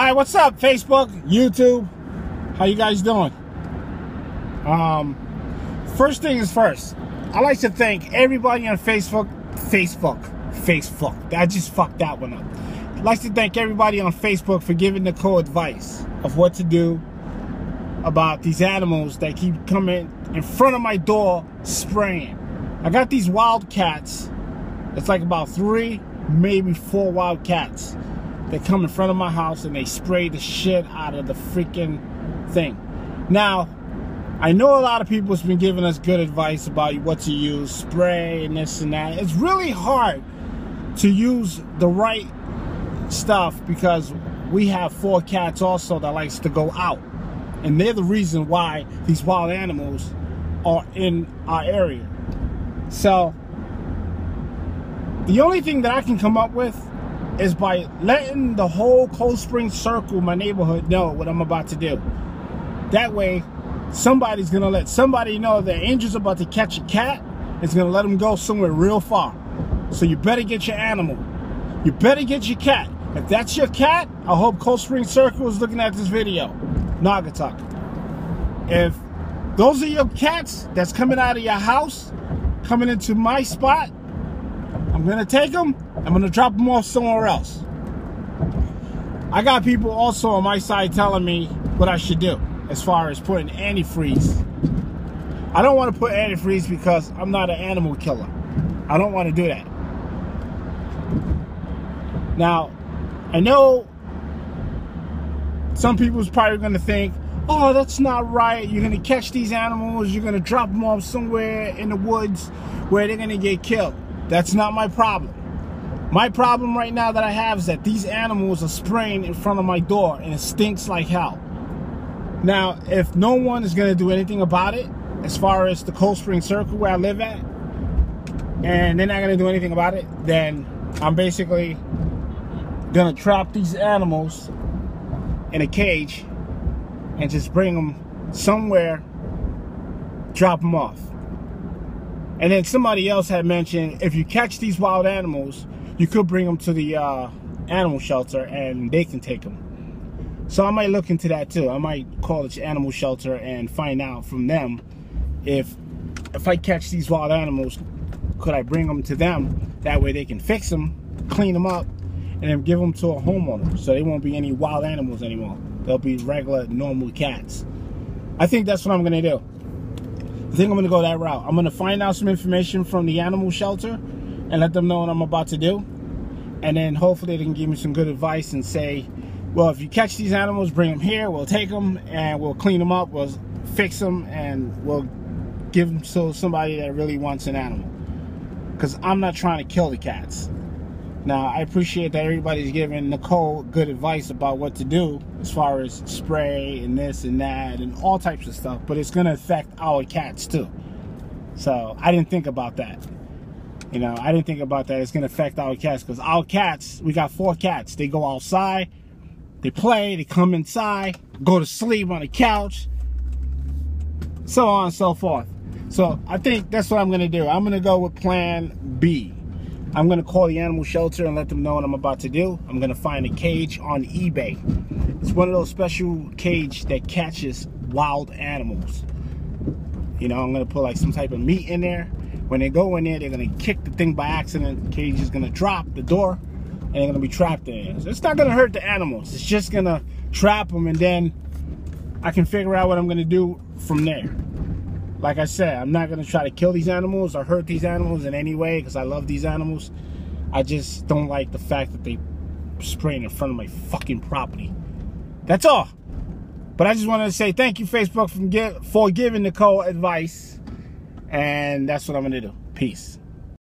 All right, what's up, Facebook, YouTube? How you guys doing? Um, first thing is first. I like to thank everybody on Facebook, Facebook, Facebook. I just fucked that one up. I'd like to thank everybody on Facebook for giving the cool advice of what to do about these animals that keep coming in front of my door spraying. I got these wild cats. It's like about three, maybe four wild cats they come in front of my house and they spray the shit out of the freaking thing. Now, I know a lot of people has been giving us good advice about what to use, spray and this and that. It's really hard to use the right stuff because we have four cats also that likes to go out. And they're the reason why these wild animals are in our area. So, the only thing that I can come up with is by letting the whole Cold Spring Circle, my neighborhood, know what I'm about to do. That way, somebody's gonna let somebody know that angel's about to catch a cat. It's gonna let them go somewhere real far. So you better get your animal. You better get your cat. If that's your cat, I hope Cold Spring Circle is looking at this video. Naugatuck. If those are your cats that's coming out of your house, coming into my spot, I'm gonna take them, I'm gonna drop them off somewhere else. I got people also on my side telling me what I should do as far as putting antifreeze. I don't want to put antifreeze because I'm not an animal killer. I don't want to do that. Now, I know some people's probably going to think, oh, that's not right. You're going to catch these animals. You're going to drop them off somewhere in the woods where they're going to get killed. That's not my problem. My problem right now that I have is that these animals are spraying in front of my door and it stinks like hell. Now, if no one is going to do anything about it, as far as the Cold Spring Circle where I live at, and they're not going to do anything about it, then I'm basically going to trap these animals in a cage and just bring them somewhere, drop them off. And then somebody else had mentioned if you catch these wild animals, you could bring them to the uh, animal shelter and they can take them. So I might look into that too. I might call the animal shelter and find out from them if if I catch these wild animals, could I bring them to them? That way they can fix them, clean them up, and then give them to a homeowner. So they won't be any wild animals anymore. They'll be regular, normal cats. I think that's what I'm gonna do. I think I'm gonna go that route. I'm gonna find out some information from the animal shelter and let them know what I'm about to do. And then hopefully they can give me some good advice and say, well, if you catch these animals, bring them here, we'll take them and we'll clean them up, we'll fix them, and we'll give them to somebody that really wants an animal. Because I'm not trying to kill the cats. Now, I appreciate that everybody's giving Nicole good advice about what to do as far as spray and this and that and all types of stuff, but it's going to affect our cats too. So I didn't think about that. You know, I didn't think about that. It's going to affect our cats because our cats, we got four cats. They go outside, they play, they come inside, go to sleep on the couch, so on and so forth. So I think that's what I'm going to do. I'm going to go with plan B. I'm gonna call the animal shelter and let them know what I'm about to do. I'm gonna find a cage on eBay. It's one of those special cage that catches wild animals. You know, I'm gonna put like some type of meat in there. When they go in there, they're gonna kick the thing by accident. The cage is gonna drop the door and they're gonna be trapped in there. So it's not gonna hurt the animals. It's just gonna trap them and then I can figure out what I'm gonna do from there like I said, I'm not going to try to kill these animals or hurt these animals in any way because I love these animals. I just don't like the fact that they spraying in front of my fucking property. That's all. But I just wanted to say thank you, Facebook, for, giving Nicole advice. And that's what I'm going to do. Peace.